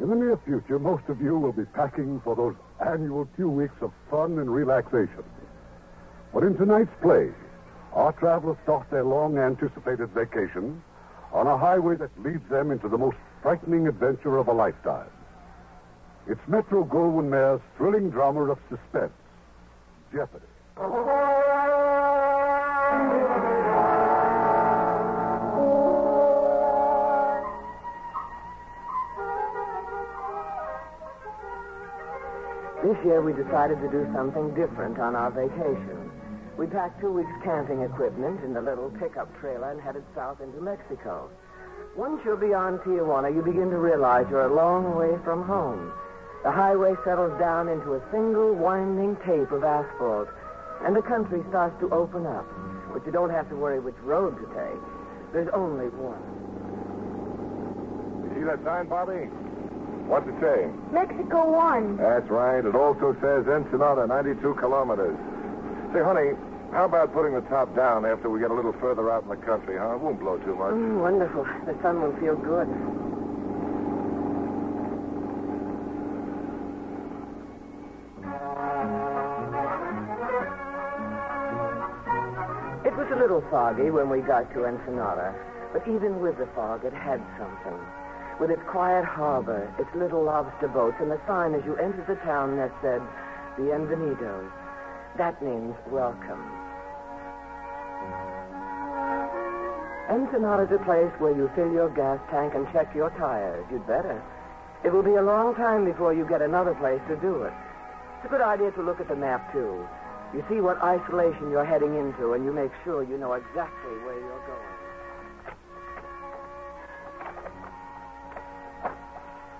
In the near future, most of you will be packing for those annual two weeks of fun and relaxation. But in tonight's play, our travelers start their long anticipated vacation on a highway that leads them into the most frightening adventure of a lifetime. It's Metro Goldwyn Mayer's thrilling drama of suspense, Jeopardy. This year we decided to do something different on our vacation. We packed two weeks' camping equipment in the little pickup trailer and headed south into Mexico. Once you're beyond Tijuana, you begin to realize you're a long way from home. The highway settles down into a single winding tape of asphalt, and the country starts to open up. But you don't have to worry which road to take. There's only one. You see that sign, Bobby? What's it say? Mexico won. That's right. It also says Ensenada, 92 kilometers. Say, honey, how about putting the top down after we get a little further out in the country, huh? It won't blow too much. Mm, wonderful. The sun will feel good. It was a little foggy when we got to Ensenada, but even with the fog, it had something. With its quiet harbor, its little lobster boats, and a sign as you entered the town that said, Bienvenidos. That means welcome. Ensenada's a place where you fill your gas tank and check your tires. You'd better. It will be a long time before you get another place to do it. It's a good idea to look at the map, too. You see what isolation you're heading into, and you make sure you know exactly where you're going.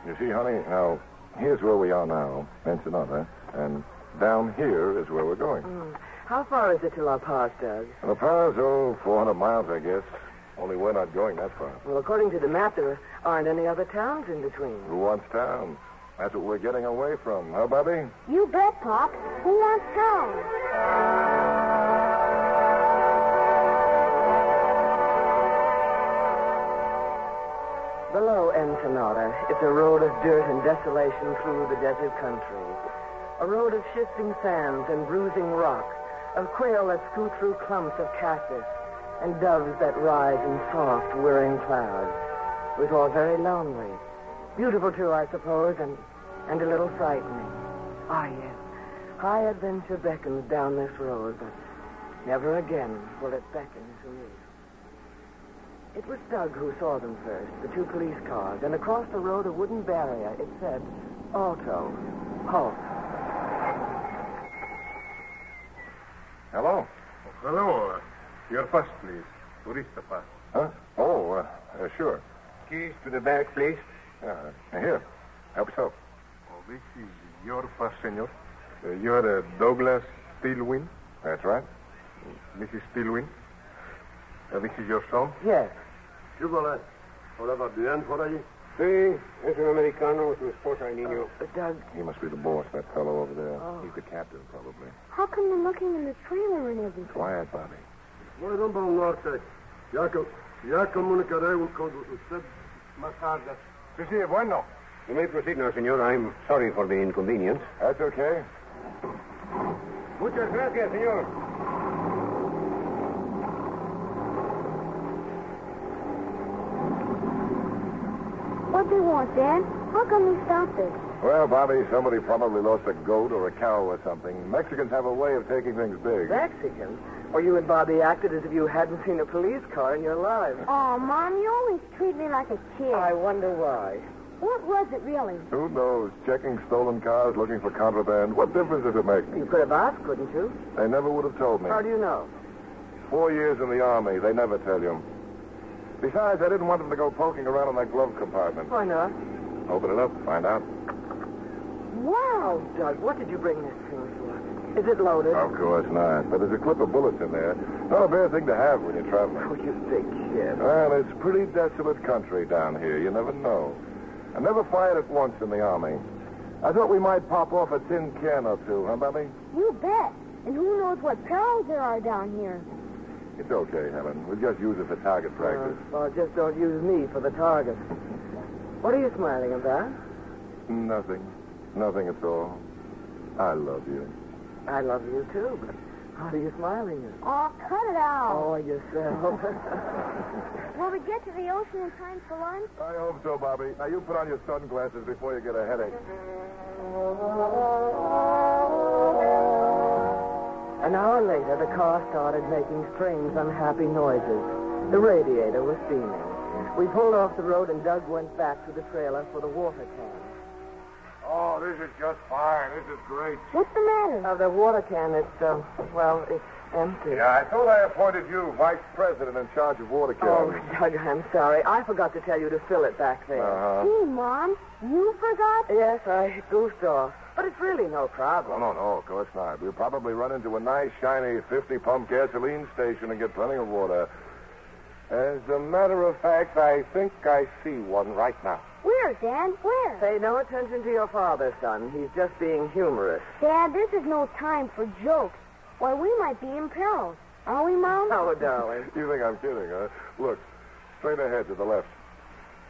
You see, honey, now, here's where we are now, Ensenada, and down here is where we're going. Mm. How far is it to La Paz, Doug? La Paz, oh, 400 miles, I guess. Only we're not going that far. Well, according to the map, there aren't any other towns in between. Who wants town? That's what we're getting away from, huh, Bobby? You bet, Pop. Who wants town? Ensenada, it's a road of dirt and desolation through the desert country. A road of shifting sands and bruising rock, of quail that scoot through clumps of cactus, and doves that rise in soft, whirring clouds. It was all very lonely. Beautiful, too, I suppose, and, and a little frightening. Ah, yes. High adventure beckons down this road, but never again will it beckon to me. It was Doug who saw them first, the two police cars, and across the road a wooden barrier. It said, Alto, halt. Hello? Hello. Uh, your pass, please. Turista pass. Huh? Oh, uh, uh, sure. Keys to the back, please. Uh, here. Help yourself. Oh, this is your pass, senor. Uh, you're uh, Douglas Steelwin, That's right. Mrs. Steelwin. Uh, this is your son? Yes. Chevrolet. ¿Todo va bien por allí? Sí, es un americano. Su esposa y niño. Uh, Doug, He must be the boss, that fellow over there. Oh. He's the captain, probably. How come you're looking in the trailer and everything? Quiet, Bobby. Voy rumbo al norte. Ya, co- ya comunicaré con usted más tarde. Sí, sí, bueno. You may proceed now, senor. I'm sorry for the inconvenience. That's okay. Muchas gracias, señor. What do you want, Dad? How come you stopped us? Well, Bobby, somebody probably lost a goat or a cow or something. Mexicans have a way of taking things big. Mexicans? Or you and Bobby acted as if you hadn't seen a police car in your lives. Oh, Mom, you always treat me like a kid. I wonder why. What was it really? Who knows? Checking stolen cars, looking for contraband. What difference does it make? You could have asked, couldn't you? They never would have told me. How do you know? Four years in the Army. They never tell you. Besides, I didn't want them to go poking around in that glove compartment. Why not? Open it up, find out. Wow. Doug, what did you bring this thing for? Is it loaded? Of course not. But there's a clip of bullets in there. Not a bad thing to have when you're traveling. Oh, you big kid. Well, it's pretty desolate country down here. You never know. I never fired at once in the Army. I thought we might pop off a tin can or two, huh, Bobby? You bet. And who knows what perils there are down here? It's okay, Helen. We'll just use it for target practice. Uh, well, just don't use me for the target. What are you smiling about? Nothing. Nothing at all. I love you. I love you too, but what are you smiling at? Oh, cut it out. Oh, yourself. Will we get to the ocean in time for lunch? I hope so, Bobby. Now, you put on your sunglasses before you get a headache. An hour later, the car started making strange, unhappy noises. The radiator was steaming. We pulled off the road, and Doug went back to the trailer for the water can. Oh, this is just fine. This is great. What's the matter? Uh, the water can, it's, uh, well, it's empty. Yeah, I thought I appointed you vice president in charge of water cans. Oh. Doug, I'm sorry. I forgot to tell you to fill it back there. Uh-huh. Gee, Mom, you forgot? Yes, I goofed off. But it's really no No, problem. no, no, of course not. We'll probably run into a nice, shiny 50 pump gasoline station and get plenty of water. As a matter of fact, I think I see one right now. Where, Dad? Where? Pay no attention to your father, son. He's just being humorous. Dad, this is no time for jokes. Why, we might be in peril. Are we, Mom? Oh, darling. You think I'm kidding, huh? Look, straight ahead to the left.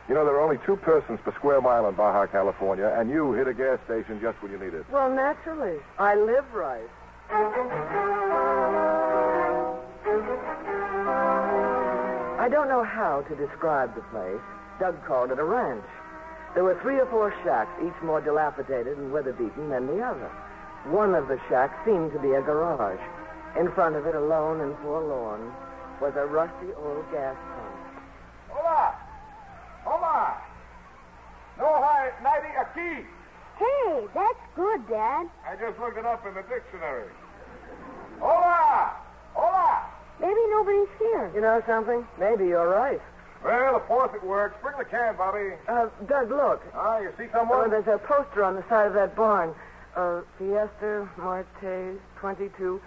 You know, there are only two persons per square mile in Baja, California, and you hit a gas station just when you need it. Well, naturally. I live right. I don't know how to describe the place. Doug called it a ranch. There were three or four shacks, each more dilapidated and weather-beaten than the other. One of the shacks seemed to be a garage. In front of it, alone and forlorn, was a rusty old gas pump. Hola! Hola! No, hi, ninety a key. Hey, that's good, Dad. I just looked it up in the dictionary. Hola! Hola! Maybe nobody's here. You know something? Maybe you're right. Well, of course it works. Bring the can, Bobby. Uh, Doug, look. Ah, you see Oh, someone? there's a poster on the side of that barn. Uh, Fiesta Marte 22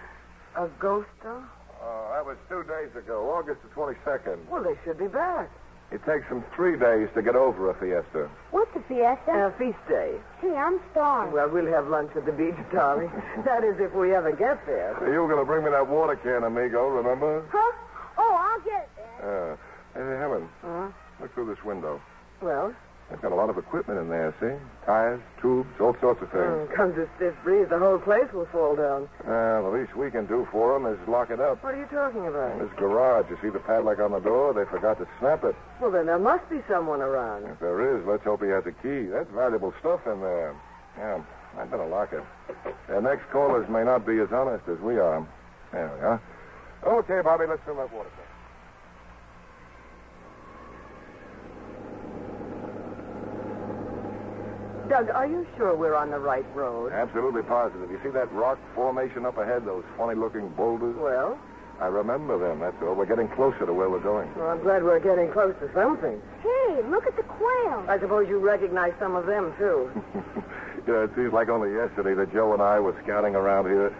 Agosto. Oh, that was two days ago, August the 22nd. Well, they should be back. It takes them three days to get over a fiesta. What's a fiesta? A feast day. Gee, I'm starved. Well, we'll have lunch at the beach, darling. that is, if we ever get there. You were going to bring me that water can, amigo, remember? Huh? Oh, I'll get it, Dad. Yeah. Uh, hey, Helen, Huh? look through this window. Well, They've got a lot of equipment in there, see? Tires, tubes, all sorts of things. mm, comes a stiff breeze, the whole place will fall down. Well, the least we can do for them is lock it up. What are you talking about? This garage, you see the padlock on the door? They forgot to snap it. Well, then there must be someone around. If there is, let's hope he has a key. That's valuable stuff in there. Yeah, I'd better lock it. Their next callers may not be as honest as we are. There we are. Okay, Bobby, let's fill that water tank. Doug, are you sure we're on the right road? Absolutely positive. You see that rock formation up ahead, those funny-looking boulders? Well, I remember them, that's all. We're getting closer to where we're going. well, I'm glad we're getting close to something. Hey, look at the quail. I suppose you recognize some of them, too. you know, it seems like only yesterday that Joe and I were scouting around here,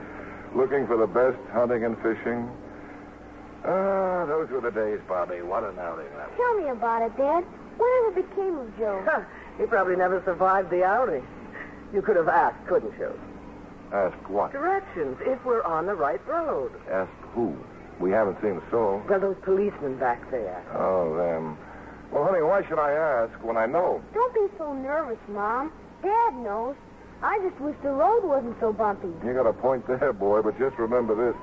looking for the best hunting and fishing. Ah, those were the days, Bobby. What an outing that was. Tell me about it, Dad. Whatever became of Joe? he probably never survived the outing. You could have asked, couldn't you? Ask what? Directions, if we're on the right road. Ask who? We haven't seen the soul. Well, those policemen back there. Oh, them. Well, honey, why should I ask when I know? Don't be so nervous, Mom. Dad knows. I just wish the road wasn't so bumpy. You got a point there, boy, but just remember this.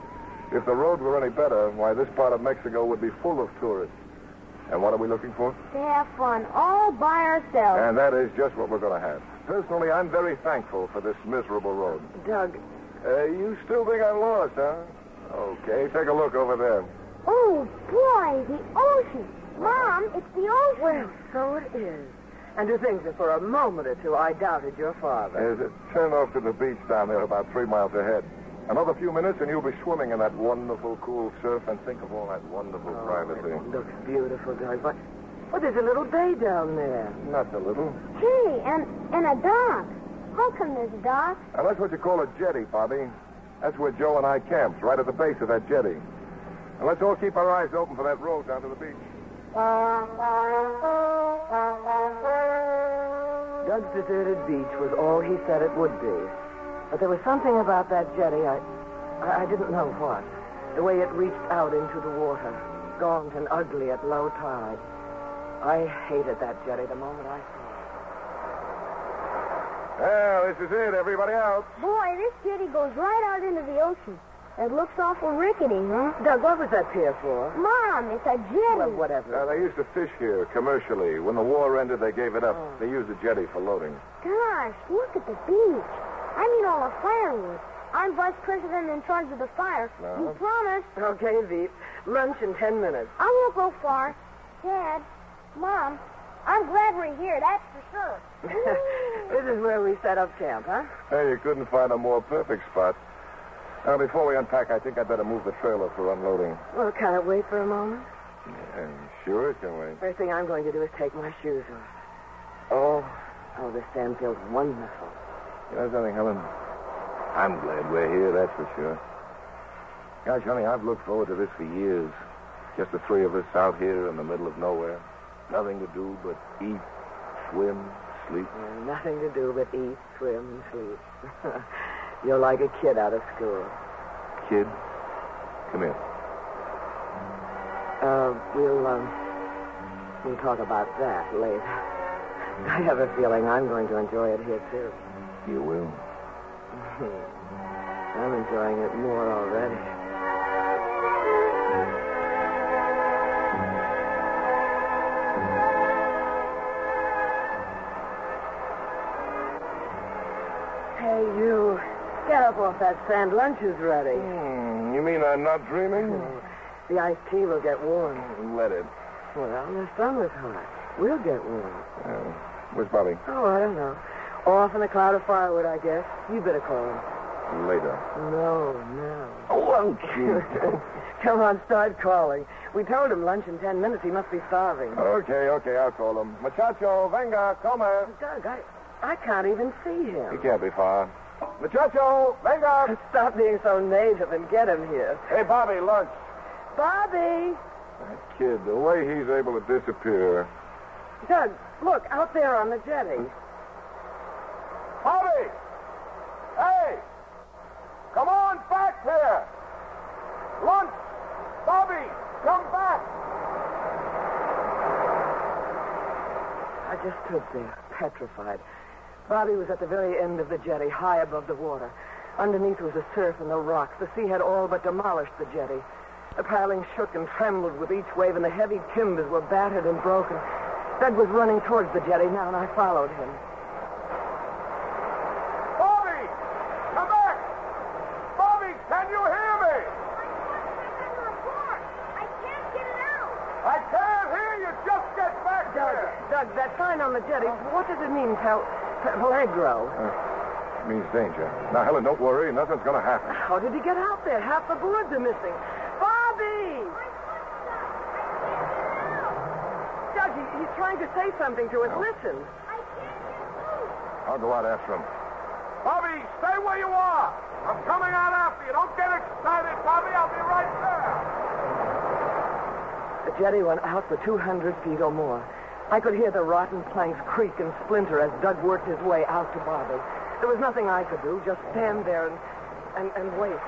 If the road were any better, why, this part of Mexico would be full of tourists. And what are we looking for? To have fun all by ourselves. And that is just what we're going to have. Personally, I'm very thankful for this miserable road. Doug, Uh, you still think I'm lost, huh? Okay, take a look over there. Oh, boy, the ocean. Mom, it's the ocean. well, so it is. And to think that for a moment or two I doubted your father. There's a turn off to the beach down there about three miles ahead. Another few minutes and you'll be swimming in that wonderful, cool surf and think of all that wonderful Oh, privacy. it looks beautiful, Doug. But, well, there's a little bay down there. Not a little. Gee, and, and a dock. How come there's a dock? Now, that's what you call a jetty, Bobby. That's where Joe and I camped, right at the base of that jetty. And let's all keep our eyes open for that road down to the beach. Doug's deserted beach was all he said it would be. But there was something about that jetty, I, I, I didn't know what. The way it reached out into the water, gaunt and ugly at low tide. I hated that jetty the moment I saw it. Well, this is it. Everybody out. Boy, this jetty goes right out into the ocean. It looks awful rickety, huh? Doug, what was that pier for? Mom, it's a jetty. Well, whatever. Uh, they used to fish here commercially. When the war ended, they gave it up. Oh. They used the jetty for loading. Gosh, look at the beach. I mean all the firewood. I'm vice president in charge of the fire. No. You promised. Okay, Veep. Lunch in ten minutes. I won't go far. Dad, Mom, I'm glad we're here, that's for sure. this is where we set up camp, huh? Hey, you couldn't find a more perfect spot. Now, before we unpack, I think I'd better move the trailer for unloading. Well, can it wait for a moment? Yeah, sure it can wait. First thing I'm going to do is take my shoes off. Oh, oh, this sand feels wonderful. You know something, Helen? I'm glad we're here, that's for sure. Gosh, honey, I've looked forward to this for years. Just the three of us out here in the middle of nowhere. Nothing to do but eat, swim, sleep. Yeah, nothing to do but eat, swim, and sleep. You're like a kid out of school. Kid, come here. Uh, we'll, um, we'll talk about that later. I have a feeling I'm going to enjoy it here, too. You will. I'm enjoying it more already. Hey, you. Get up off that sand. Lunch is ready. Hmm, you mean I'm not dreaming? The iced tea will get warm. Let it. Well, the sun was hot. We'll get warm. Uh, where's Bobby? Oh, I don't know. Off in a cloud of firewood, I guess. You better call him. Later. No, no. Oh, Won't you? Come on, start calling. We told him lunch in ten minutes. He must be starving. okay, okay, I'll call him. Muchacho, venga, come. Doug, I, I can't even see him. He can't be far. Muchacho, venga. Stop being so native and get him here. Hey, Bobby, lunch. Bobby! That kid, the way he's able to disappear. Doug, look, out there on the jetty. Bobby! Hey! Come on back here! Lunch! Bobby, come back! I just stood there, petrified. Bobby was at the very end of the jetty, high above the water. Underneath was the surf and the rocks. The sea had all but demolished the jetty. The piling shook and trembled with each wave, and the heavy timbers were battered and broken. Doug was running towards the jetty now, and I followed him. Bobby! Come back! Bobby, can you hear me? I can't get it out. I can't hear you. Just get back Doug, Doug, that sign on the jetty, what does it mean, Pel- Pe- Peligro? Uh, means danger. Now, Helen, don't worry. Nothing's going to happen. How did he get out there? Half the boards are missing. Bobby! Doug, he, he's trying to say something to us. Listen. I can't hear you. I'll go out after him. Bobby, stay where you are. I'm coming out after you. Don't get excited, Bobby. I'll be right there. The jetty went out for 200 feet or more. I could hear the rotten planks creak and splinter as Doug worked his way out to Bobby. There was nothing I could do, just stand there and, and, and wait.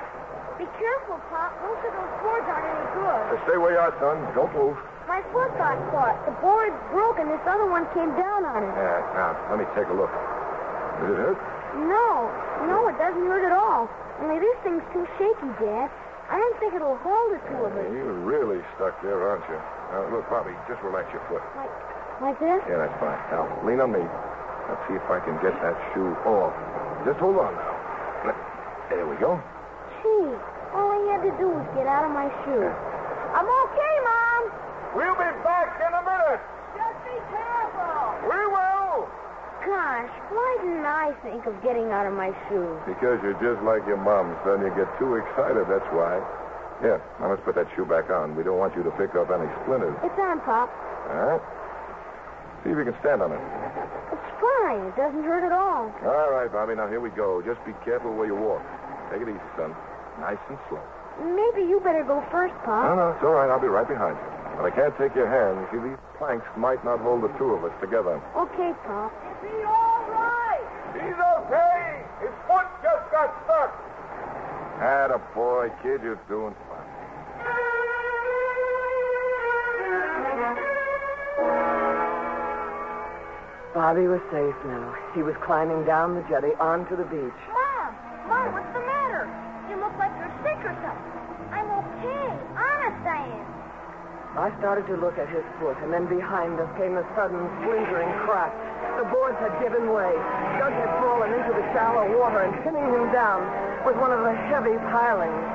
Be careful, Pop. Most of those boards aren't any good. stay where you are, son. Don't move. My foot got caught. The board's broken. This other one came down on it. Yeah, now, let me take a look. Did it hurt? No, no, it doesn't hurt at all. Only this thing's too shaky, Dad. I don't think it'll hold the two of us. You're really stuck there, aren't you? Now, look, Bobby, just relax your foot. Like, like this? Yeah, that's fine. Now, lean on me. Let's see if I can get that shoe off. Just hold on now. There we go. Gee, all I had to do was get out of my shoe. I'm okay, Mom. We'll be back in a minute. Just be careful. We will. Gosh, why didn't I think of getting out of my shoe? Because you're just like your mom, son. You get too excited, that's why. Here, now let's put that shoe back on. We don't want you to pick up any splinters. It's on, Pop. All right? See if you can stand on it. It's fine. It doesn't hurt at all. All right, Bobby. Now here we go. Just be careful where you walk. Take it easy, son. Nice and slow. Maybe you better go first, Pop. no, no. it's all right. I'll be right behind you. But I can't take your hand. You see, these planks might not hold the two of us together. Okay, Pop. Is he all right? He's okay. His foot just got stuck. Atta boy, kid, you're doing Bobby was safe now. He was climbing down the jetty onto the beach. Mom! Mom, what's the matter? You look like you're sick or something. I'm okay. Honest, I am. I started to look at his foot, and then behind us came a sudden splintering crack. The boards had given way. Doug had fallen into the shallow water, and pinning him down was one of the heavy pilings.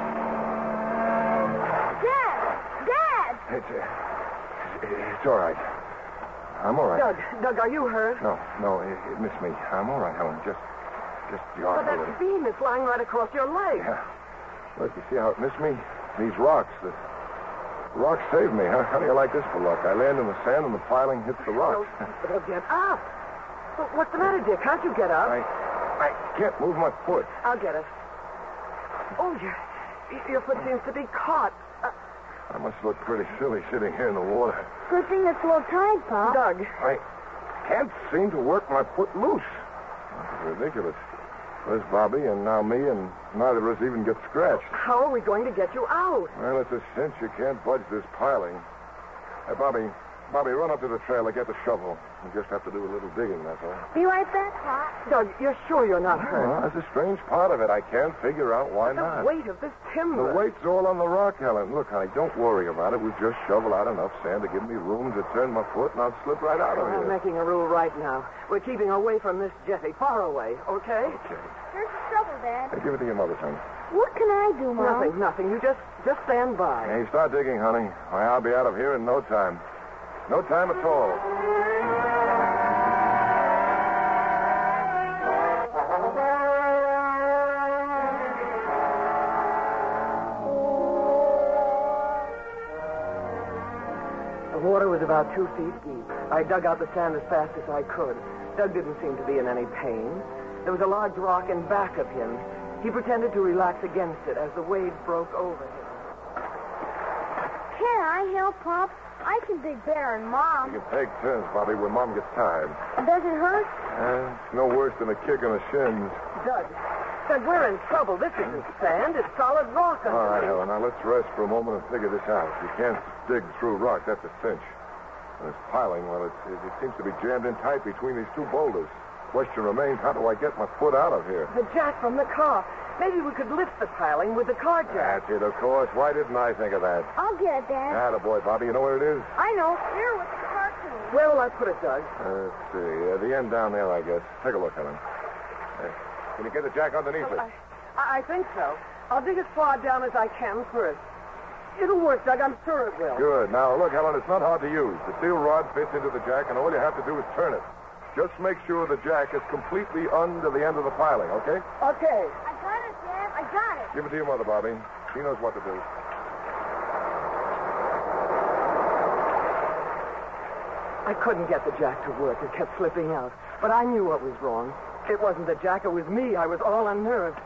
Dad! Dad! It's, uh, it's all right. I'm all right. Doug, Doug, are you hurt? No, no, it, it missed me. I'm all right, Helen. Just, just the arm. But that beam is lying right across your leg. Yeah. Look, you see how it missed me? These rocks. The rocks saved me. How, how do you like this for luck? I land in the sand and the piling hits the rocks. Oh, well, get up. Well, What's the matter, dear? Can't you get up? I, I can't move my foot. I'll get it. Oh, your, your foot seems to be caught. I must look pretty silly sitting here in the water. Good thing it's a little tight, Pop. Doug, I can't seem to work my foot loose. This is ridiculous. There's Bobby and now me, and neither of us even get scratched. how are we going to get you out? Well, it's a cinch you can't budge this piling. Hey, Bobby, Bobby, run up to the trailer, get the shovel. You just have to do a little digging, that's all. Be right back, Pop. Doug, you're sure you're not hurt? Well, that's a strange part of it. I can't figure out why the not. The weight of this timber. The weight's all on the rock, Helen. Look, honey, don't worry about it. We've just shoveled out enough sand to give me room to turn my foot, and I'll slip right out of here. I'm making a rule right now. We're keeping away from this jetty, far away, okay? Okay. Here's the shovel, Dad. Hey, give it to your mother, son. What can I do, Mom? Nothing, nothing. You just just stand by. Hey, start digging, honey. Why, I'll be out of here in no time. No time at all. The water was about two feet deep. I dug out the sand as fast as I could. Doug didn't seem to be in any pain. There was a large rock in back of him. He pretended to relax against it as the waves broke over him. Can I help, Pop? I can dig better than Mom. You can take turns, Bobby, when Mom gets tired. Does it hurt? Uh, it's no worse than a kick in the shins. Doug, Doug, we're in trouble. This isn't sand. It's solid rock All right. Helen. Now let's rest for a moment and figure this out. You can't dig through rock. That's a cinch. And this piling, well, it, it, it seems to be jammed in tight between these two boulders. Question remains, how do I get my foot out of here? The jack from the car. Maybe we could lift the piling with the car jack. That's it, of course. Why didn't I think of that? I'll get it, Dad. Ah, boy, Bobby. You know where it is? I know. Here with the cartoon. Where will I put it, Doug? Uh, let's see. Uh, the end down there, I guess. Take a look, Helen. Uh, can you get the jack underneath it? I, I think so. I'll dig as far down as I can first. It'll work, Doug. I'm sure it will. Good. Now, look, Helen, it's not hard to use. The steel rod fits into the jack, and all you have to do is turn it. Just make sure the jack is completely under the end of the piling, okay? Okay. I got it, Dad. I got it. Give it to your mother, Bobby. She knows what to do. I couldn't get the jack to work. It kept slipping out. But I knew what was wrong. It wasn't the jack. It was me. I was all unnerved.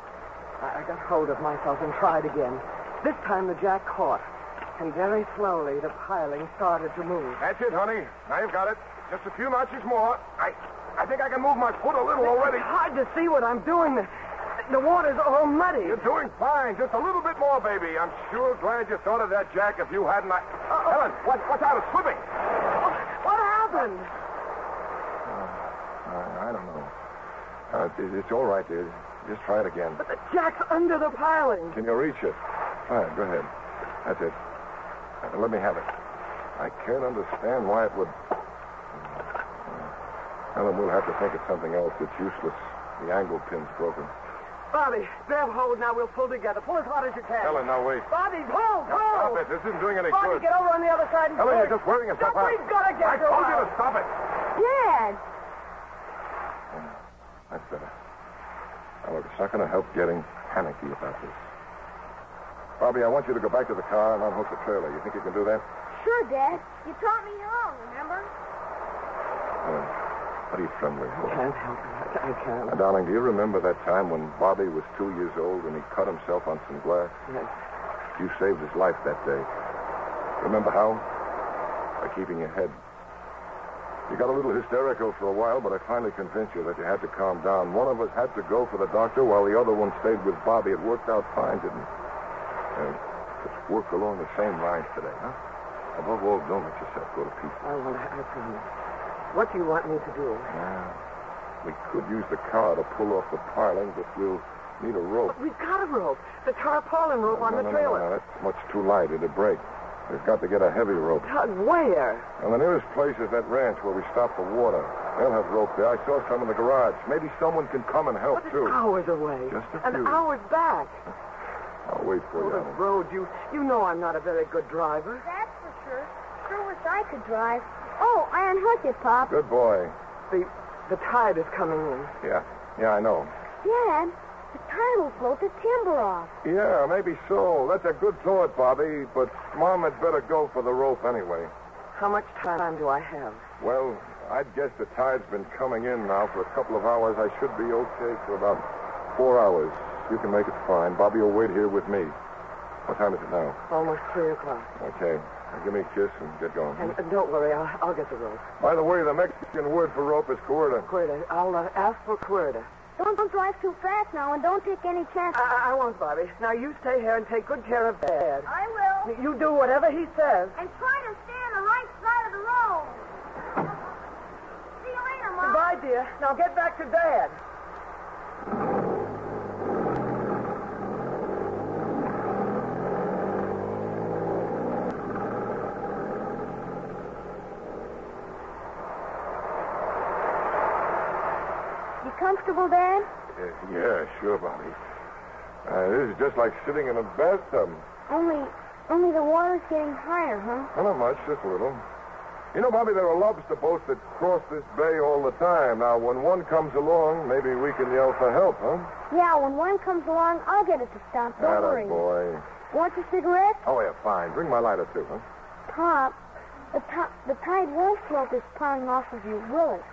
I, I got hold of myself and tried again. This time the jack caught. And very slowly the piling started to move. That's it, honey. Now you've got it. Just a few notches more. I, I think I can move my foot a little already. It's hard to see what I'm doing. The, water's all muddy. You're doing fine. Just a little bit more, baby. I'm sure glad you thought of that jack. If you hadn't, I... Helen, what, what's out? of slipping. What happened? I, I don't know. Uh, it- it's all right, dear. Just try it again. But the jack's under the piling. Can you reach it? Try it. Go ahead. That's it. Uh, let me have it. I can't understand why it would. Helen, we'll have to think of something else. It's useless. The angle pin's broken. Bobby, grab hold now. We'll pull together. Pull as hard as you can. Helen, now wait. Bobby, pull, Now, pull. stop it. This isn't doing any Bobby, good. get over on the other side and Helen, pull. you're just wearing yourself out. we've got to get I her told you to stop it. Dad! That's better. Now, look, it's not going to help getting panicky about this. Bobby, I want you to go back to the car and unhook the trailer. You think you can do that? Sure, Dad. You taught me how, remember? Helen, what are you trembling for? Can't help it. I, I can't. Now, darling, do you remember that time when Bobby was two years old and he cut himself on some glass? Yes. You saved his life that day. Remember how? By keeping your head. You got a little hysterical for a while, but I finally convinced you that you had to calm down. One of us had to go for the doctor while the other one stayed with Bobby. It worked out fine, didn't it? Let's work along the same lines today, huh? Above all, don't let yourself go to pieces. Oh, I won't. I promise. What do you want me to do? Now, we could use the car to pull off the piling, but we'll need a rope. But We've got a rope. The tarpaulin rope on no, the no, trailer. No, no, that's much too light. It'd break. We've got to get a heavy rope. Tug, where? And the nearest place is that ranch where we stopped for water. They'll have rope there. I saw some in the garage. Maybe someone can come and help, But it's too. hours away. Just a An few. hour's back. I'll wait for Oh, you. this road, you, you know I'm not a very good driver. That's for sure. Sure wish I could drive. Oh, I unhooked it, Pop. Good boy. The, the tide is coming in. Yeah. Yeah, I know. Dad, the tide will float the timber off. Yeah, maybe so. That's a good thought, Bobby. But Mom had better go for the rope anyway. How much time do I have? Well, I'd guess the tide's been coming in now for a couple of hours. I should be okay for about four hours. You can make it fine. Bobby will wait here with me. What time is it now? Almost three o'clock. Okay. Now give me a kiss and get going. And uh, don't worry, I'll, I'll get the rope. By the way, the Mexican word for rope is cuerda. Cuerda. I'll uh, ask for Cuerda. Don't, don't drive too fast now, and don't take any chances. I, I I won't, Bobby. Now you stay here and take good care of Dad. I will. You do whatever he says. And try to stay on the right side of the road. See you later, Mom. Goodbye, dear. Now get back to Dad. You comfortable, Dad? Uh, yeah, sure, Bobby. Uh, this is just like sitting in a bathtub. Only, only the water's getting higher, huh? Well, not much, just a little. You know, Bobby, there are lobster boats that cross this bay all the time. Now, when one comes along, maybe we can yell for help, huh? Yeah, when one comes along, I'll get it to stop. Don't Atta worry. boy. Want a cigarette? Oh, yeah, fine. Bring my lighter, too, huh? Pop, the, ti- the tide won't float this off of you, will it?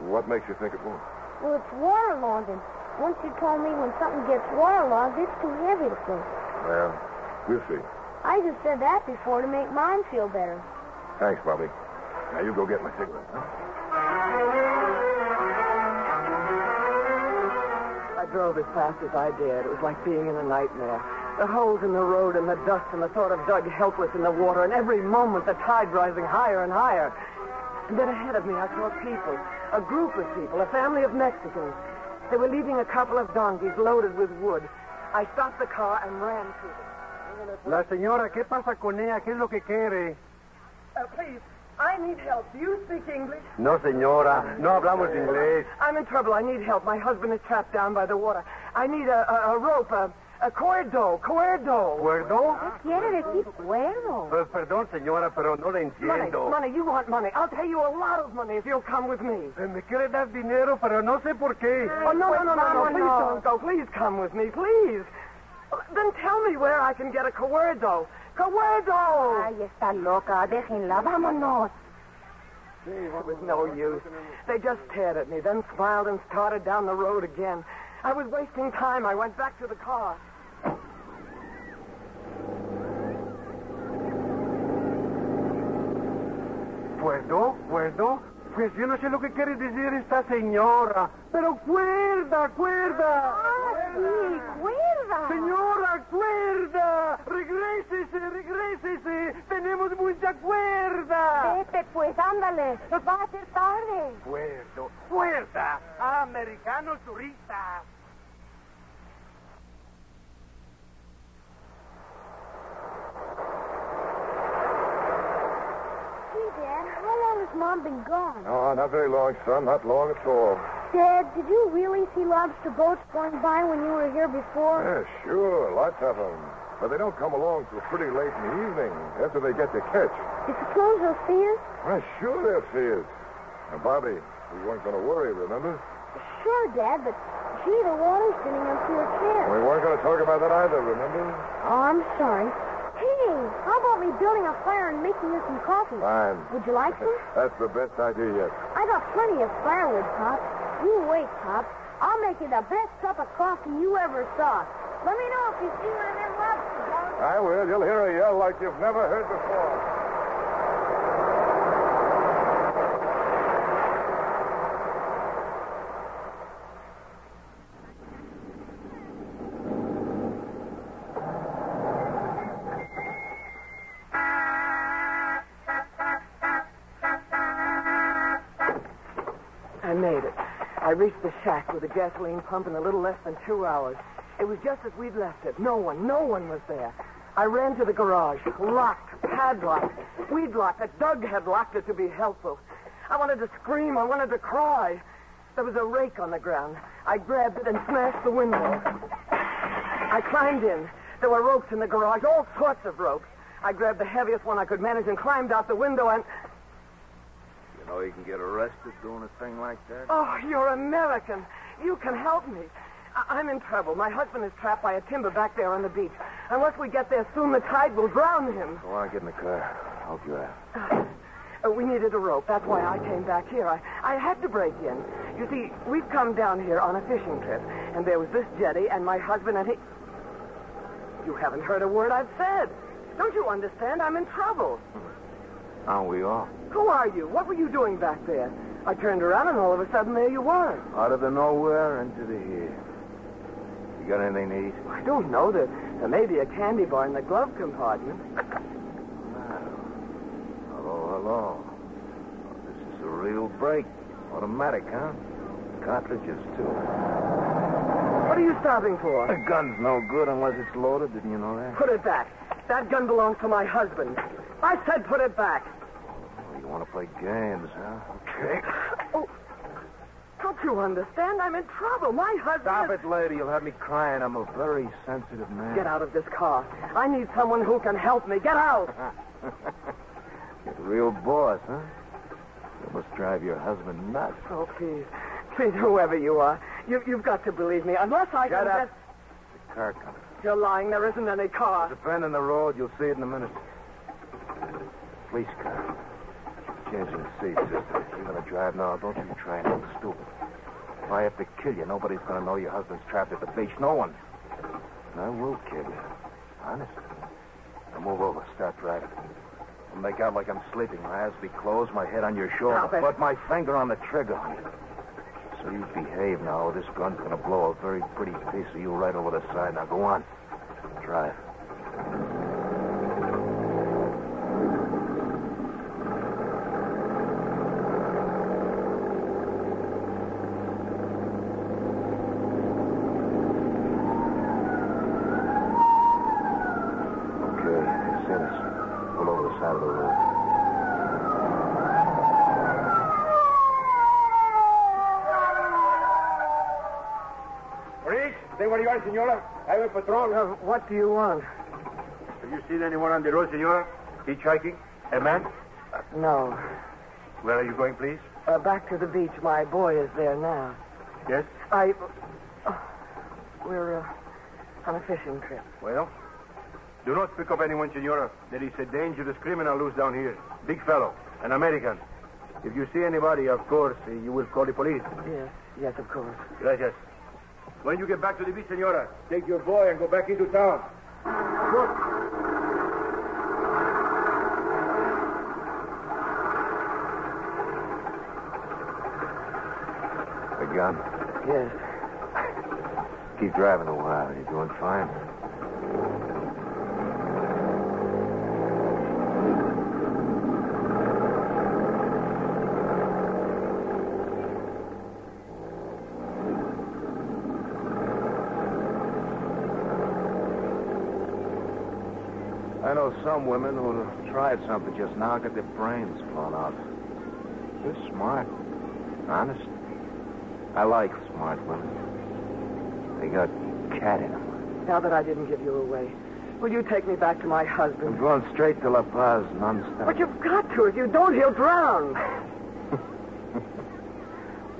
What makes you think it won't? Well, it's waterlogged, and once you told me when something gets waterlogged, it's too heavy to float. Well, we'll see. I just said that before to make mine feel better. Thanks, Bobby. Now, you go get my cigarette, huh? I drove as fast as I dared. It was like being in a nightmare. The holes in the road and the dust and the thought of Doug helpless in the water, and every moment the tide rising higher and higher. And then ahead of me, I saw people, a group of people, a family of Mexicans. They were leaving a couple of donkeys loaded with wood. I stopped the car and ran to them. La señora, ¿qué pasa con ella? ¿Qué es lo que quiere? Uh, please, I need help. Do you speak English? No, señora. No hablamos inglés. I'm in trouble. I need help. My husband is trapped down by the water. I need a, a, a rope, a, a cuerdo, cuerdo. ¿Puerdo? Quiere decir cuerdo. Pues perdón, señora, pero no le entiendo. money. money, You want money. I'll pay you a lot of money if you'll come with me. Eh, Me quiere dar dinero, pero no sé por qué. Oh, no, no, no, no, no. Please Vámonos. don't go. Please come with me, please. Then tell me where I can get a cuerdo. Cuerdo! Ay, está loca. Déjenla. Vámonos. It was no use. They just stared at me, then smiled and started down the road again. I was wasting time. I went back to the car. ¿Puerdo? ¿Puerdo? Pues yo no sé lo que quiere decir esta señora. Pero cuerda, cuerda. Sí, cuerda. Señora, cuerda. Regrésese, regrésese. Tenemos mucha cuerda. Vete, pues, ándale. Va a ser tarde. Puerdo, cuerda. Americanos turistas. Long has Mom been gone? No, not very long, son. Not long at all. Dad, did you really see lobster boats going by when you were here before? Yeah, sure. Lots of them. But they don't come along till pretty late in the evening, after they get their catch. You suppose they'll see us? Well, sure they'll see us. Now, Bobby, we weren't going to worry, remember? Sure, Dad, but gee, the water's getting up to your chin. We weren't going to talk about that either, remember? Oh, I'm sorry. Hey, how about me building a fire and making you some coffee? Fine. Would you like some? That's the best idea yet. I got plenty of firewood, Pop. You wait, Pop. I'll make you the best cup of coffee you ever saw. Let me know if you see one of them lobster boats. I will. You'll hear a yell like you've never heard before. The shack with a gasoline pump in a little less than two hours. It was just as we'd left it. No one, no one was there. I ran to the garage, locked, padlocked. We'd locked it. Doug had locked it to be helpful. I wanted to scream. I wanted to cry. There was a rake on the ground. I grabbed it and smashed the window. I climbed in. There were ropes in the garage, all sorts of ropes. I grabbed the heaviest one I could manage and climbed out the window and. You know you can get arrested doing a thing like that? Oh, you're American. You can help me. I- I'm in trouble. My husband is trapped by a timber back there on the beach. Unless we get there soon, the tide will drown him. Go on, get in the car. I'll drive. Uh, we needed a rope. That's why I came back here. I, I had to break in. You see, we've come down here on a fishing trip, and there was this jetty, and my husband and he. You haven't heard a word I've said. Don't you understand? I'm in trouble. Aren't we all? Who are you? What were you doing back there? I turned around, and all of a sudden, there you were. Out of the nowhere into the here. You got anything to eat? I don't know. There, there may be a candy bar in the glove compartment. Hello, hello. Oh, this is a real break. Automatic, huh? Cartridges, too. What are you stopping for? The gun's no good unless it's loaded. Didn't you know that? Put it back. That gun belongs to my husband. I said put it back. Oh, you want to play games, huh? Okay. Oh, don't you understand? I'm in trouble. My husband. Stop is- it, lady. You'll have me crying. I'm a very sensitive man. Get out of this car. I need someone who can help me. Get out. You're the real boss, huh? You must drive your husband nuts. Oh, please. Please, whoever you are, you, you've got to believe me. Unless I Shut can up. get... The car coming. You're lying. There isn't any car. There's a bend in the road. You'll see it in a minute. Police car. Changing the seat, sister. You're going to drive now. Don't you try anything stupid. If I have to kill you, nobody's going to know your husband's trapped at the beach. No one. And I will kill you. Honest. Now move over. Start driving. I'll make out like I'm sleeping. My eyes be closed, my head on your shoulder. Stop it. Put my finger on the trigger. So you behave now. This gun's going to blow a very pretty piece of you right over the side. Now go on. Drive. Okay, seen us. Pull over the side of the road. Police, stay where you are, senora. I have a patrol. Uh, what do you want? Have you seen anyone on the road, senora? Hitchhiking? A man? No. Where are you going, please? Uh, back to the beach. My boy is there now. Yes? I. Uh, we're uh, on a fishing trip. Well, do not pick up anyone, senora. There is a dangerous criminal loose down here. Big fellow, an American. If you see anybody, of course, uh, you will call the police. Yes, yes, of course. Gracias. When you get back to the beach, senora, take your boy and go back into town. The gun. Yes. Keep driving a while. You're doing fine. I know some women who tried something just now, got their brains blown out. You're smart. Honest. I like smart women. They got cat in them. Now that I didn't give you away, will you take me back to my husband? I'm going straight to La Paz, non-stop. But you've got to. If you don't, he'll drown.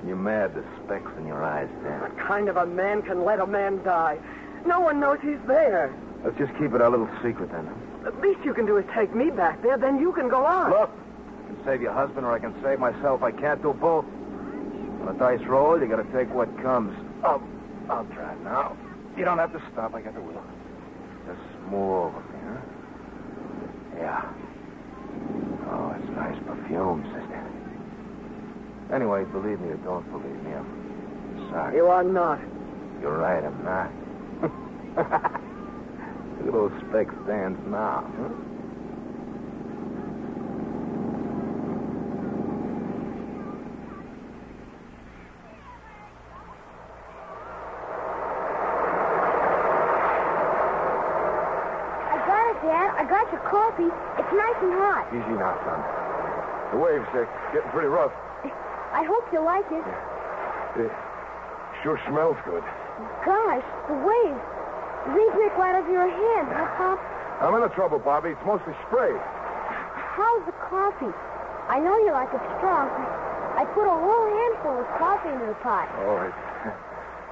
You're mad. The specks in your eyes, Dan. What kind of a man can let a man die? No one knows he's there. Let's just keep it a little secret then. The least you can do is take me back there, then you can go on. Look, I can save your husband or I can save myself. I can't do both. When the dice roll, you got to take what comes. Oh, I'll drive now. You don't have to stop. I got the wheel. Just move over me, huh? Yeah. Oh, it's nice perfume, sister. Anyway, believe me or don't believe me, I'm sorry. You are not. You're right, I'm not. Look at those Specs' stands now. Huh? Dad. I got your coffee. It's nice and hot. Easy now, son. The waves are getting pretty rough. I hope you like it. Yeah. It sure smells good. Gosh, the waves. Break right over your head, huh, Pop? I'm in a trouble, Bobby. It's mostly spray. How's the coffee? I know you like it strong. I put a whole handful of coffee into the pot. Oh, it,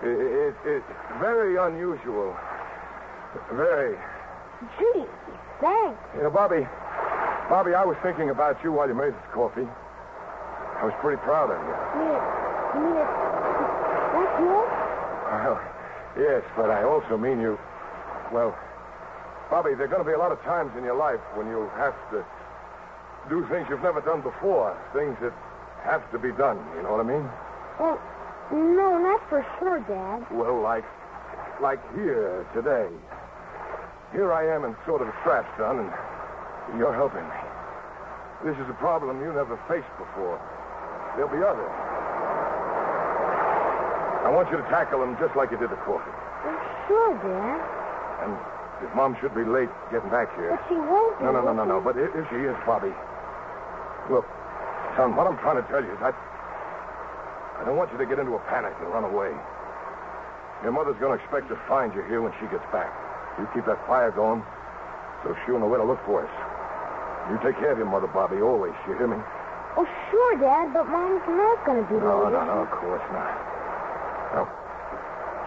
it, it, it's very unusual. Very. Gee, thanks. You know, Bobby, Bobby, I was thinking about you while you made this coffee. I was pretty proud of you. You mean it? You mean it? That's you? Well, yes, but I also mean you. Well, Bobby, there are going to be a lot of times in your life when you have to do things you've never done before. Things that have to be done. You know what I mean? Well, no, not for sure, Dad. Well, like, like here today. Here I am in sort of a trap, son, and you're helping me. This is a problem you never faced before. There'll be others. I want you to tackle them just like you did the coffee. Well, sure, Dad. And if Mom should be late getting back here. But she won't be. No, no, no, no, no. But if if she is, Bobby. Look, son, what I'm trying to tell you is I. I don't want you to get into a panic and run away. Your mother's going to expect to find you here when she gets back. You keep that fire going so she'll know where to look for us. You take care of your mother, Bobby, always. You hear me? Oh, sure, Dad, but Mom's not going to be No, late. no, is no, of course not.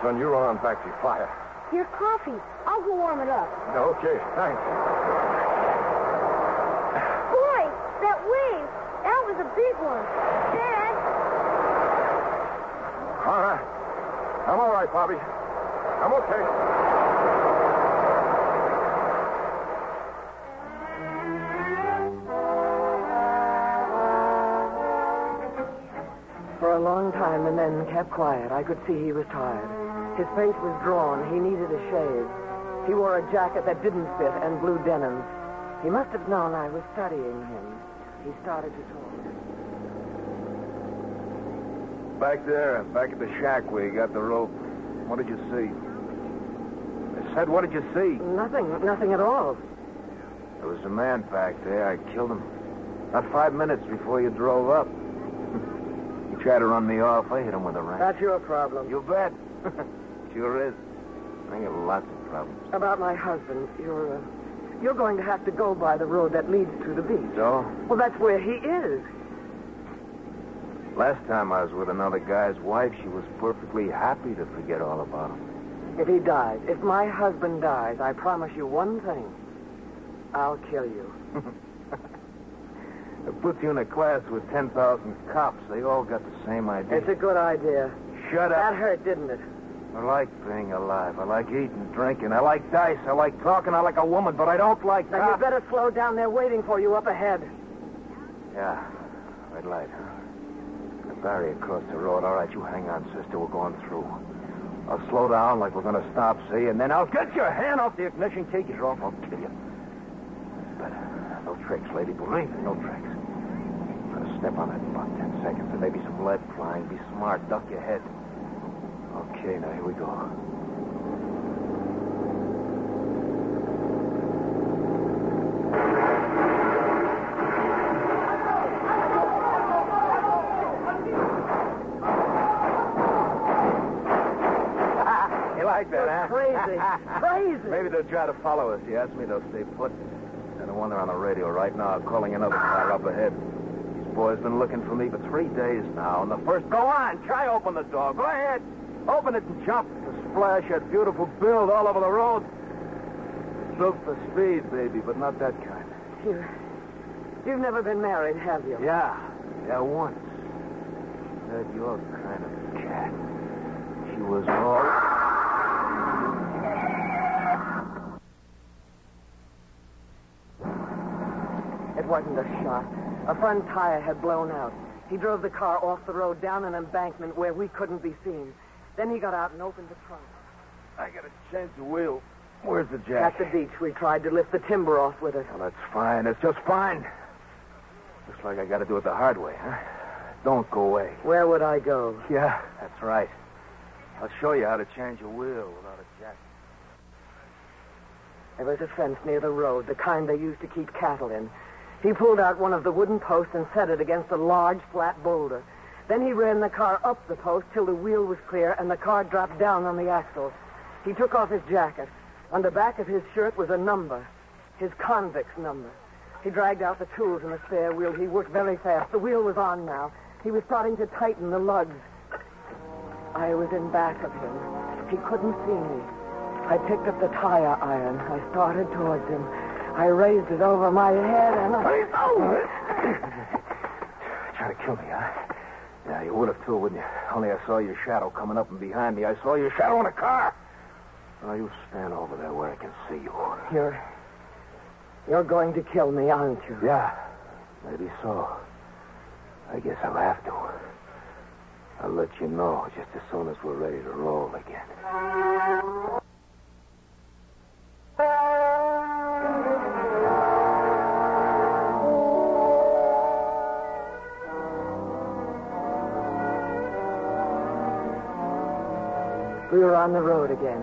Now, son, you run on back to your fire. she? Your coffee. I'll go warm it up. Okay, thanks. Boy, that wave. That was a big one. Dad, All right. I'm all right, Bobby. I'm okay. For a long time, the men kept quiet. I could see he was tired. His face was drawn. He needed a shave. He wore a jacket that didn't fit and blue denim. He must have known I was studying him. He started to talk. Back there, back at the shack where you got the rope. What did you see? I said, what did you see? Nothing, nothing at all. There was a man back there. I killed him. Not five minutes before you drove up. he tried to run me off. I hit him with a wrench. That's your problem. You bet. sure is. I got lots of problems. About my husband, you're, uh, you're going to have to go by the road that leads to the beach. So? Well, that's where he is. Last time I was with another guy's wife, she was perfectly happy to forget all about him. If he dies, if my husband dies, I promise you one thing. I'll kill you. It puts you in a class with 10,000 cops. They all got the same idea. It's a good idea. Shut up. That hurt, didn't it? I like being alive. I like eating, drinking. I like dice. I like talking. I like a woman, but I don't like that. Now, you better slow down. They're waiting for you up ahead. Yeah. Red light, huh? The barrier across the road. All right, you hang on, sister. We're going through. I'll slow down like we're going to stop, see? And then I'll get your hand off the ignition key. Get off. I'll kill you. That's uh, better. No tricks, lady. Believe me, no tricks. To step on that in about ten seconds. There may be some lead flying. Be smart. Duck your head. Okay, now here we go. You like that, huh? Crazy. Crazy. Maybe they'll try to follow us. You ask me, they'll stay put. And the one they're on the radio right now calling another car up ahead. These boys been looking for me for three days now. And the first... Go on. Try open the door. Go ahead. Open it and jump. To splash that beautiful build all over the road. It's built for speed, baby, but not that kind. You, you've never been married, have you? Yeah. Yeah, once. That your kind of cat. She was all... It wasn't a shot. A front tire had blown out. He drove the car off the road down an embankment where we couldn't be seen. Then he got out and opened the trunk. I got a change of wheel. Where's the jack? At the beach, we tried to lift the timber off with it. Well, that's fine. It's just fine. Looks like I got to do it the hard way, huh? Don't go away. Where would I go? Yeah, that's right. I'll show you how to change a wheel without a jack. There was a fence near the road, the kind they used to keep cattle in. He pulled out one of the wooden posts and set it against a large, flat boulder. Then he ran the car up the post till the wheel was clear and the car dropped down on the axle. He took off his jacket. On the back of his shirt was a number, his convict's number. He dragged out the tools in the spare wheel. He worked very fast. The wheel was on now. He was starting to tighten the lugs. I was in back of him. He couldn't see me. I picked up the tire iron. I started towards him. I raised it over my head and I. Oh! Trying to kill me, huh? Yeah, you would have too, wouldn't you? Only I saw your shadow coming up and behind me. I saw your shadow in a car. Oh, you stand over there where I can see you. You're. You're going to kill me, aren't you? Yeah, maybe so. I guess I'll have to. I'll let you know just as soon as we're ready to roll again. We were on the road again.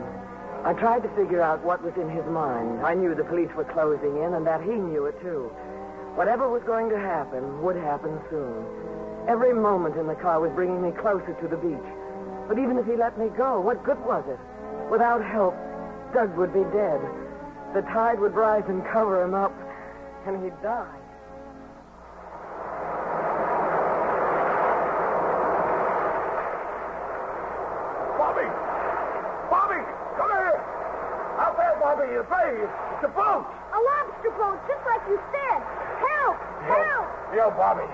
I tried to figure out what was in his mind. I knew the police were closing in and that he knew it, too. Whatever was going to happen would happen soon. Every moment in the car was bringing me closer to the beach. But even if he let me go, what good was it? Without help, Doug would be dead. The tide would rise and cover him up, and he'd die. Bobby! Bobby! Come here! Out there, Bobby! The bay! It's a boat! A lobster boat, just like you said. Help! Help! Yo, Bobby!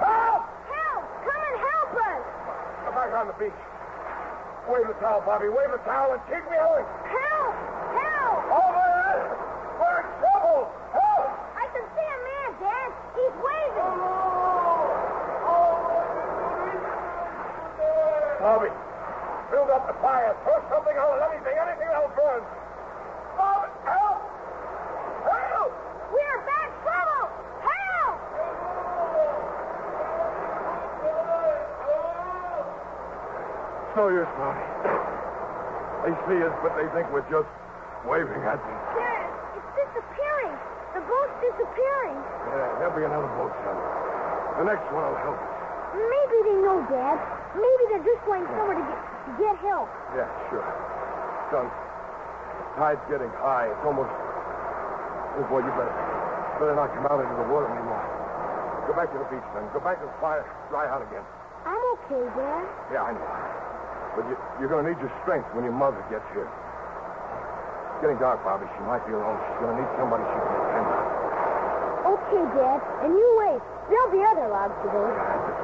Help! Help! Come and help us! Come back on the beach. Towel, Bobby. Wave the towel and keep me going. Help! Help! Over there! We're in trouble! Help! I can see a man, Dad. He's waving. Bobby, build up the fire. Throw something on it. Anything, anything that'll burn. Bobby, help! Help! We're bad trouble. Help! It's no use, Bobby. They see us, but they think we're just waving at them. Dad, it's disappearing. The boat's disappearing. Yeah, there'll be another boat, son. The next one will help us. Maybe they know, Dad. Maybe they're just going somewhere to get, to get help. Yeah, sure. Son, the tide's getting high. It's almost. Oh, boy, you better, better not come out into the water anymore. Go back to the beach, son. Go back to the fire. Dry out again. I'm okay, Dad. Yeah, I know. But you, you're going to need your strength when your mother gets here. It's getting dark, Bobby. She might be alone. She's going to need somebody she can depend on. Oh, okay, Dad. And you wait. There'll be other. That's the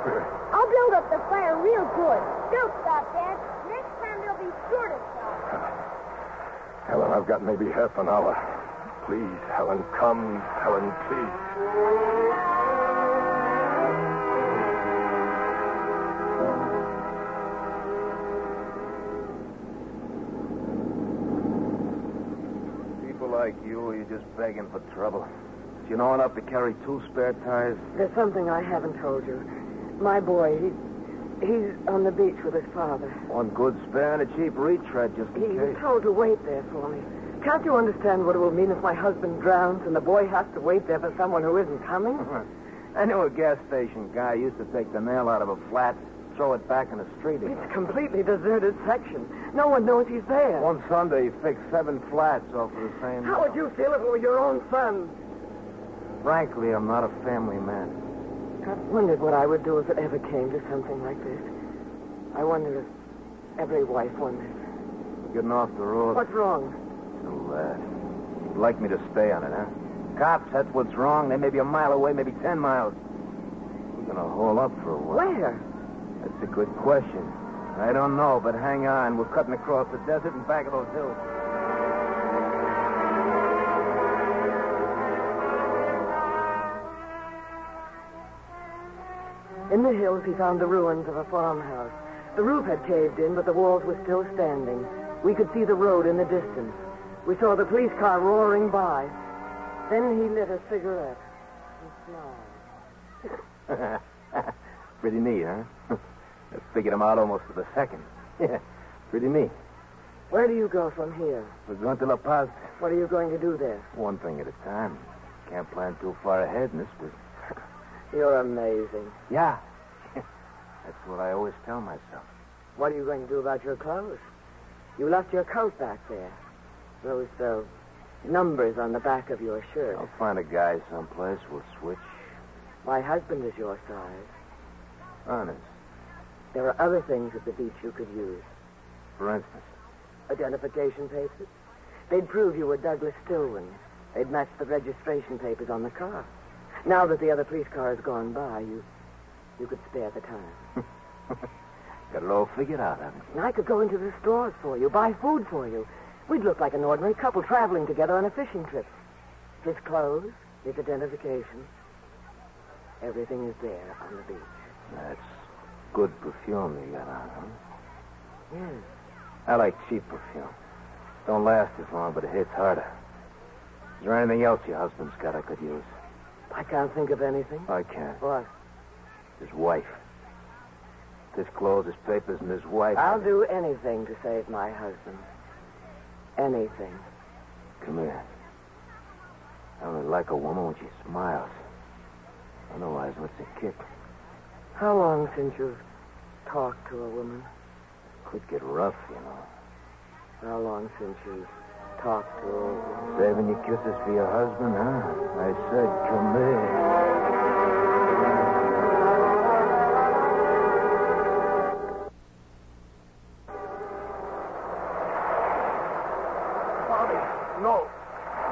spirit. I'll build up the fire real good. Don't stop, Dad. Next time they'll be sure to stop. Helen, I've got maybe half an hour. Please, Helen, come. Helen, please. You're just begging for trouble. Do you know enough to carry two spare tires? There's something I haven't told you. My boy, he, he's on the beach with his father. One good spare and a cheap retread just He in was case. told to wait there for me. Can't you understand what it will mean if my husband drowns and the boy has to wait there for someone who isn't coming? I knew a gas station guy used to take the nail out of a flat, throw it back in the street It's a completely deserted section. No one knows he's there. One Sunday, he fixed seven flats off of the same. How would you feel if it were your own son? Frankly, I'm not a family man. I've wondered what I would do if it ever came to something like this. I wonder if every wife wonders. Getting off the road. What's wrong? So, uh, you'd like me to stay on it, huh? Cops, that's what's wrong. They may be a mile away, maybe ten miles. We're gonna haul up for a while. Where? That's a good question. I don't know, but hang on. We're cutting across the desert and back of those hills. In the hills, he found the ruins of a farmhouse. The roof had caved in, but the walls were still standing. We could see the road in the distance. We saw the police car roaring by. Then he lit a cigarette and smiled. Pretty neat, huh? I figured him out almost to the second. Yeah, pretty neat. Where do you go from here? We're going to La Paz. What are you going to do there? One thing at a time. Can't plan too far ahead in this business. You're amazing. Yeah. That's what I always tell myself. What are you going to do about your clothes? You left your coat back there. Those uh, numbers on the back of your shirt. I'll find a guy someplace. We'll switch. My husband is your size. Honest. There are other things at the beach you could use. For instance. Identification papers. They'd prove you were Douglas Stilwin. They'd match the registration papers on the car. Now that the other police car has gone by, you you could spare the time. Got it all figured out, haven't you? And I could go into the stores for you, buy food for you. We'd look like an ordinary couple traveling together on a fishing trip. His clothes, his identification, everything is there on the beach. That's good perfume you got on, huh? Yes. I like cheap perfume. Don't last as long, but it hits harder. Is there anything else your husband's got I could use? I can't think of anything. I can't. What? His wife. His clothes, his papers, and his wife. I'll do anything to save my husband. Anything. Come here. I only like a woman when she smiles. Otherwise, what's the kick? How long since you've talked to a woman? Could get rough, you know. How long since you've talked to a woman? Saving your kisses for your husband, huh? I said, come here. Bobby, no.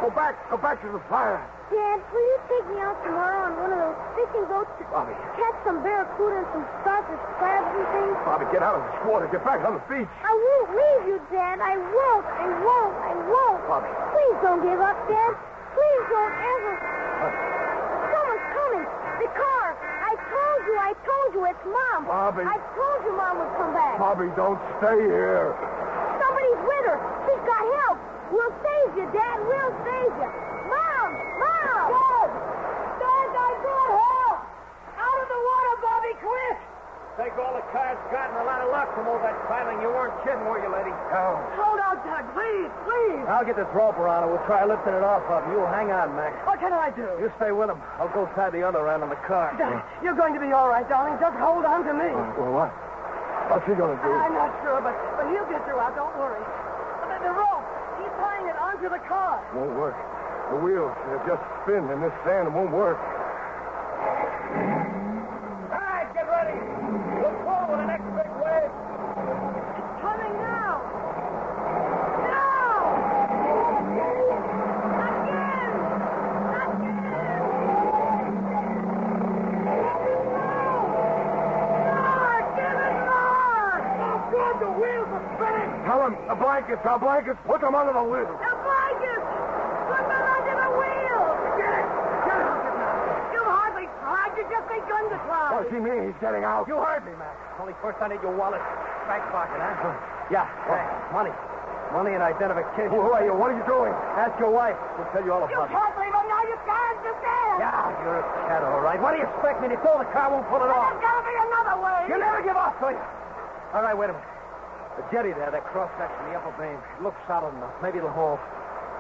Go back. Go back to the fire. Dad, will you take me out tomorrow on one of those fishing boats to Bobby. catch some barracuda and some starfish crabs and things? Bobby, get out of this water. Get back on the beach. I won't leave you, Dad. I won't. I won't. I won't. Bobby. Please don't give up, Dad. Please don't ever. Someone's coming. The car. I told you. I told you. It's Mom. Bobby. I told you Mom would come back. Bobby, don't stay here. Somebody's with her. She's got help. We'll save you, Dad. We'll save you. Mom! Mom! Dad! Dad, I got help! Out of the water, Bobby, quick! Take all the cars got and a lot of luck to move that piling. You weren't kidding, were you, lady? Now, Hold on, Doug, please, please. I'll get this rope around and we'll try lifting it off of. You hang on, Mac. What can I do? You stay with him. I'll go tie the other end on the car. Doug, you're going to be all right, darling. Just hold on to me. Uh, well, what? What's he going to do? I'm not sure, but, but he'll get you out. Don't worry. The, the rope. He's tying it onto the car. Won't work. The wheels they just spin in this sand. It won't work. All right, get ready. Look forward the next big wave. It's coming now. No! Again! More! Give it more! Oh, God, the wheels are spinning. Tell him the blankets, our blankets, put them under the wheels. The blankets! Put them under the wheels! Get it. Get it. You've hardly tried. You just begun to try. What's he mean? He's getting out. You heard me, Mac. Only first I need your wallet. Back pocket, huh? Yeah, oh. thanks. Money. Money and identification. Who are you? What are you doing? Ask your wife. She'll tell you all You about it. can't leave them now. You can't. You can't. Yeah, you're a cat, all right. What do you expect me to do? The car won't pull it off. There's got to be another way. You never give up, will you? All right, wait a minute. Jetty there, that cross section, the upper beam, it looks solid enough. Maybe it'll hold.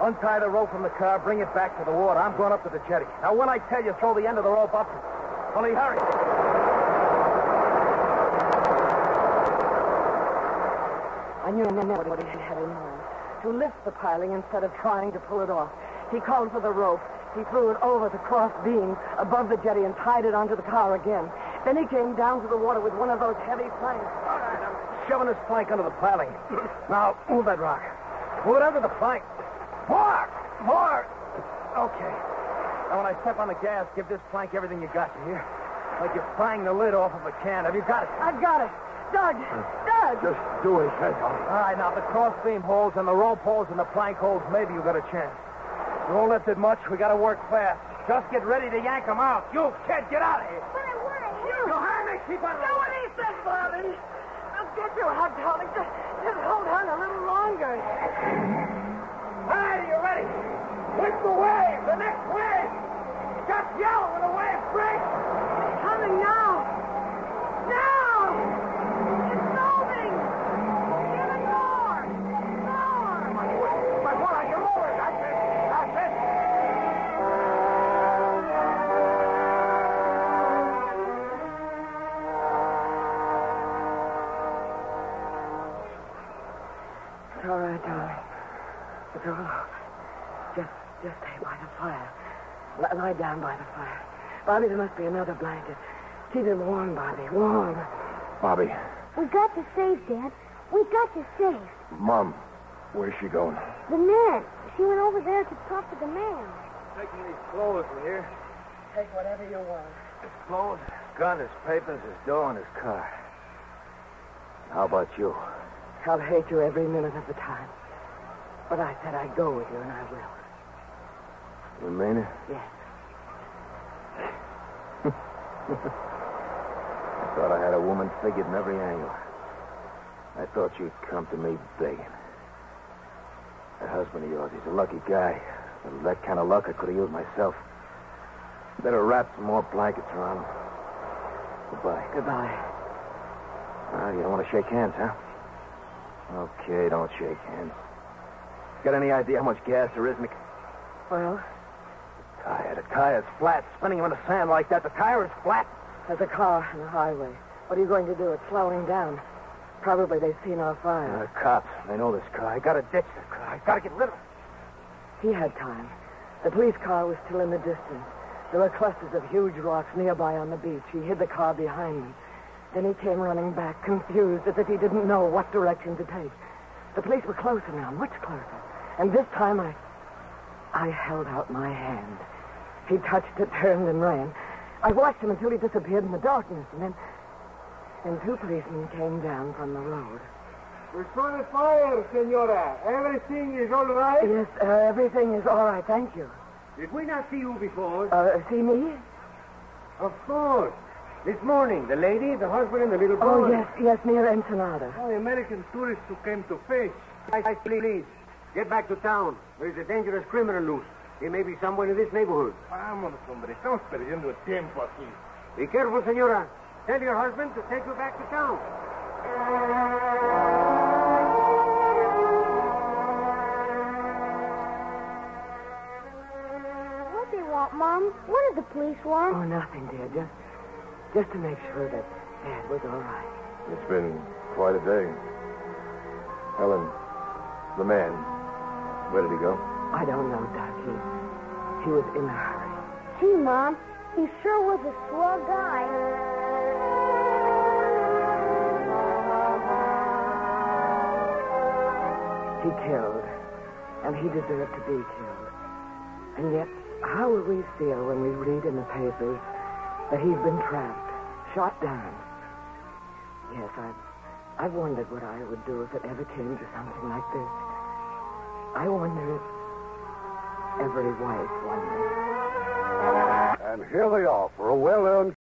Untie the rope from the car, bring it back to the water. I'm going up to the jetty. Now, when I tell you, throw the end of the rope up. Only hurry. I knew he had in mind. To lift the piling instead of trying to pull it off. He called for the rope. He threw it over the cross beam above the jetty and tied it onto the car again. Then he came down to the water with one of those heavy planks. All right, I'm shoving this plank under the piling. Now, move that rock. Move it under the plank. More! More! Okay. Now, when I step on the gas, give this plank everything you got, you hear? Like you're prying the lid off of a can. Have you got it? I've got it. Doug! Uh, Doug! Just do it, he says, Ollie. All right, now, if the cross beam holds and the rope holds and the plank holds, maybe you got a chance. You won't lift it much. We got to work fast. Just get ready to yank him out. You, kid, get out of here. But I want to hear You keep on. Do what he says, Bobby. Get you out, darling. Just, just hold on a little longer. Are you ready? Whip the wave, the next wave. Just yell when the wave breaks. It's all right. Just, just stay by the fire. Li- lie down by the fire. Bobby, there must be another blanket. Keep him warm, Bobby. Warm. Bobby, We got you safe, Dad. We got you safe. Mom, where's she going? The man. She went over there to talk to the man. Taking these clothes from here. Take whatever you want. His clothes, his gun, his papers, his dough, and his car. How about you? I'll hate you every minute of the time. But I said I'd go with you, and I will. You mean it? Yes. I thought I had a woman figured in every angle. I thought you'd come to me begging. That husband of yours, he's a lucky guy. With that kind of luck, I could have used myself. Better wrap some more blankets around him. Goodbye. Goodbye. Well, you don't want to shake hands, huh? Okay, don't shake hands. Got any idea how much gas there is in the Well, the tire? The tire's flat. Spinning him in the sand like that, the tire is flat. there's a car on the highway. What are you going to do? It's slowing down. Probably they've seen our Uh, the cops, they know this car. I gotta ditch the car. I gotta get rid of it. He had time. The police car was still in the distance. There were clusters of huge rocks nearby on the beach. He hid the car behind them. Then he came running back, confused, as if he didn't know what direction to take. The police were closer now, much closer. And this time I. I held out my hand. He touched it, turned, and ran. I watched him until he disappeared in the darkness, and then. And two policemen came down from the road. We saw the fire, Senora. Everything is all right? Yes, uh, everything is all right, thank you. Did we not see you before? Uh, see me? Of course. This morning, the lady, the husband, and the little boy. Oh, yes, yes, near Ensenada. Oh, the American tourists who came to fish. I, I please, get back to town. There is a dangerous criminal loose. He may be somewhere in this neighborhood. Vámonos, hombre. Estamos perdiendo el tiempo aquí. Be careful, Senora. Tell your husband to take you back to town. What do they want, Mom? What did the police want? Oh, nothing, dear. Just, just to make sure that Dad was all right. It's been quite a day. Helen, the man, where did he go? I don't know, Doug. He, he was in a hurry. Gee, Mom, he sure was a swell guy. He killed, and he deserved to be killed. And yet, how will we feel when we read in the papers that he's been trapped, shot down? Yes, I've, I've wondered what I would do if it ever came to something like this. I wonder if every wife wonders. And here they are for a well earned